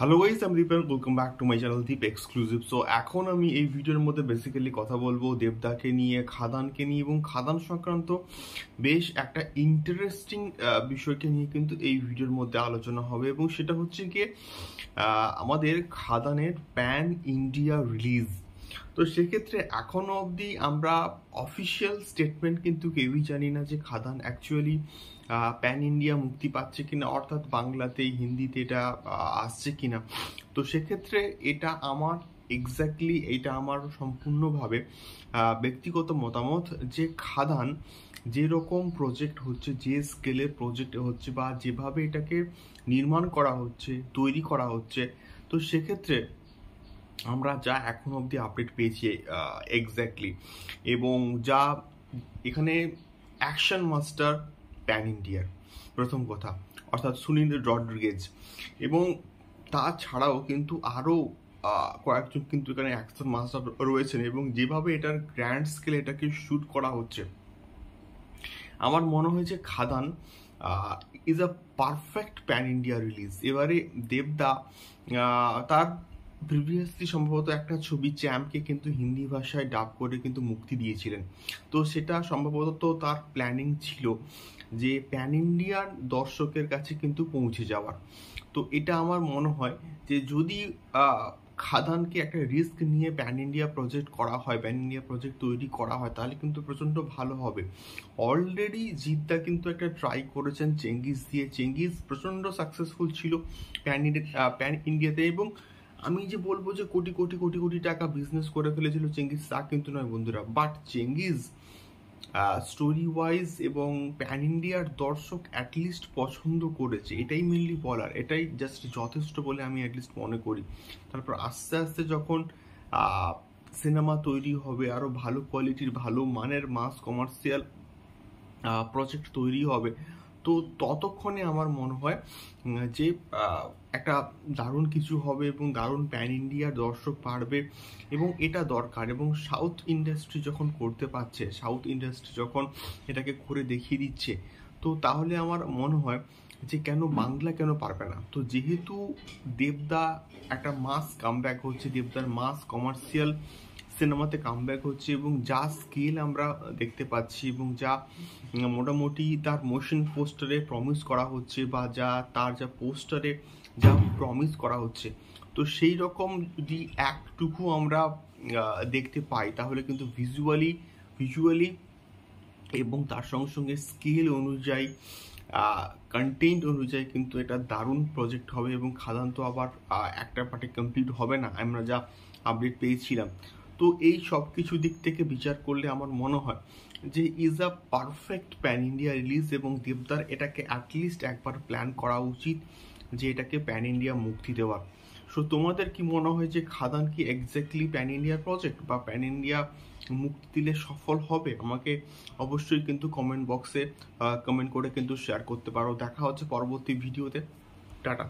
Hello guys আমি Deep welcome back to my channel Deep exclusive so এখন আমি এই ভিডিওর মধ্যে বেসিক্যালি কথা বলব দেবদাকে নিয়ে, খাদানকে নিয়ে এবং খাদান সংক্রান্ত বেশ একটা ইন্টারেস্টিং বিষয়কে নিয়ে কিন্তু এই ভিডিওর মধ্যে আলোচনা হবে এবং সেটা হচ্ছে গিয়ে আমাদের খাদানের প্যান ইন্ডিয়া রিলিজ তো সেক্ষেত্রে এখনও অবধি আমরা অফিসিয়াল স্টেটমেন্ট কিন্তু কেউই জানি না যে খাদান অ্যাকচুয়ালি প্যান ইন্ডিয়া মুক্তি পাচ্ছে কিনা, অর্থাৎ বাংলাতে, হিন্দিতে এটা আসছে কিনা। তো সেক্ষেত্রে এটা আমার এক্স্যাক্টলি এটা আমার সম্পূর্ণভাবে ব্যক্তিগত মতামত যে খাদান যেরকম প্রজেক্ট হচ্ছে, যে স্কেলের প্রজেক্ট হচ্ছে বা যেভাবে এটাকে নির্মাণ করা হচ্ছে, তৈরি করা হচ্ছে, তো সেক্ষেত্রে আমরা যা এখন অবধি আপডেট পেয়েছি এক্স্যাক্টলি এবং যা এখানে অ্যাকশন মাস্টার প্যান ইন্ডিয়ার। প্রথম কথা, অর্থাৎ সুনীল রড্রিগেজ। এবং তাছাড়াও কিন্তু আরও কয়েকজন কিন্তু এখানে অ্যাকশন মাস্টার রয়েছেন এবং যেভাবে এটার গ্র্যান্ড স্কেলে এটাকে শ্যুট করা হচ্ছে। আমার মনে হয়েছে Khadaan is a perfect pan India release এবারে দেবদা তার প্রিভিয়াসলি সম্ভবত একটা ছবি চ্যাম্পকে কিন্তু হিন্দি ভাষায় ডাব করে কিন্তু মুক্তি দিয়েছিলেন। তো সেটা সম্ভবত তার প্ল্যানিং ছিল যে প্যান ইন্ডিয়ার দর্শকের কাছে কিন্তু পৌঁছে যাওয়ার। তো এটা আমার মনে হয় যে যদি খাদানকে একটা রিস্ক নিয়ে প্যান ইন্ডিয়া প্রজেক্ট করা হয় প্যান ইন্ডিয়া প্রজেক্ট তৈরি করা হয়, তাহলে কিন্তু প্রচণ্ড ভালো হবে। অলরেডি জিদ্দা কিন্তু একটা ট্রাই করেছেন চেঙ্গিস দিয়ে। চেঙ্গিস প্রচণ্ড সাকসেসফুল ছিল প্যান ইন্ডিয়া প্যান ইন্ডিয়াতে এবং আমি যে বলব যে কোটি কোটি কোটি কোটি টাকা বিজনেস করে ফেলেছিল চেঙ্গিজ তা কিন্তু নয় বন্ধুরা। বাট চেঙ্গিস স্টোরি ওয়াইজ এবং প্যান ইন্ডিয়ার দর্শক অ্যাটলিস্ট পছন্দ করেছে। এটাই মেনলি বলার। এটাই জাস্ট যথেষ্ট বলে আমি অ্যাটলিস্ট মনে করি। তারপর আস্তে আস্তে যখন সিনেমা তৈরি হবে আরও ভালো কোয়ালিটির ভালো মানের মাস কমার্শিয়াল প্রজেক্ট তৈরি হবে তো ততক্ষণে আমার মনে হয় যে একটা দারুণ কিছু হবে এবং দারুণ প্যান ইন্ডিয়ার দর্শক পারবে এবং এটা দরকার এবং সাউথ ইন্ডাস্ট্রি যখন করতে পারছে সাউথ ইন্ডাস্ট্রি যখন এটাকে করে দেখিয়ে দিচ্ছে, তো তাহলে আমার মনে হয় যে কেন বাংলা কেন পারবে না? তো যেহেতু দেবদা একটা মাস কামব্যাক হচ্ছে, দেবদার মাস কমার্শিয়াল সিনেমাতে কামব্যাক হচ্ছে এবং যা স্কেল আমরা দেখতে পাচ্ছি এবং যা মোটামুটি তার মোশন পোস্টারে প্রমিস করা হচ্ছে বা যা, তার যা পোস্টারে যা প্রমিস করা হচ্ছে। তো সেই রকম যদি একটুকু আমরা দেখতে পাই, তাহলে কিন্তু ভিজুয়ালি ভিজুয়ালি এবং তার সঙ্গে সঙ্গে স্কেল অনুযায়ী কন্টেন্ট অনুযায়ী কিন্তু এটা দারুণ প্রজেক্ট হবে এবং খাদান তো আবার একটা পার্টি কমপ্লিট হবে না। আমরা যা আপডেট পেয়েছিলাম। তো এই সব কিছু দিক থেকে বিচার করলে আমার মনে হয় যে is a perfect pan India release এবং দেবদার এটাকে অ্যাটলিস্ট একবার প্ল্যান করা উচিত যে এটাকে প্যান ইন্ডিয়া মুক্তি দেওয়ার। সো তোমাদের কি মনে হয় যে খাদান কি এক্স্যাক্টলি প্যান ইন্ডিয়ার প্রজেক্ট বা প্যান ইন্ডিয়া মুক্তি দিলে সফল হবে? আমাকে অবশ্যই কিন্তু কমেন্ট বক্সে কমেন্ট করে কিন্তু শেয়ার করতে পারো। দেখা হচ্ছে পরবর্তী ভিডিওতে টাটা।